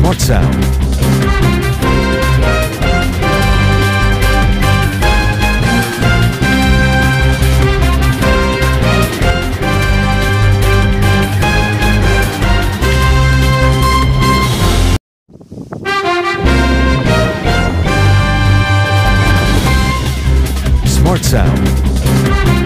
Smart Sound. Smart Sound.